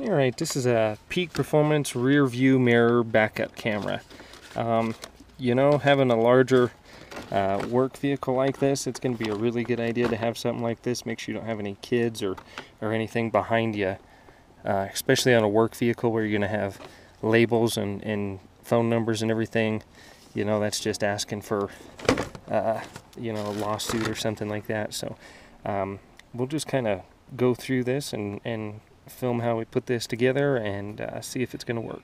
All right, this is a peak performance rear view mirror backup camera. Um, you know, having a larger uh, work vehicle like this, it's going to be a really good idea to have something like this. Make sure you don't have any kids or, or anything behind you, uh, especially on a work vehicle where you're going to have labels and, and phone numbers and everything. You know, that's just asking for, uh, you know, a lawsuit or something like that. So um, we'll just kind of go through this and, and film how we put this together and uh, see if it's going to work.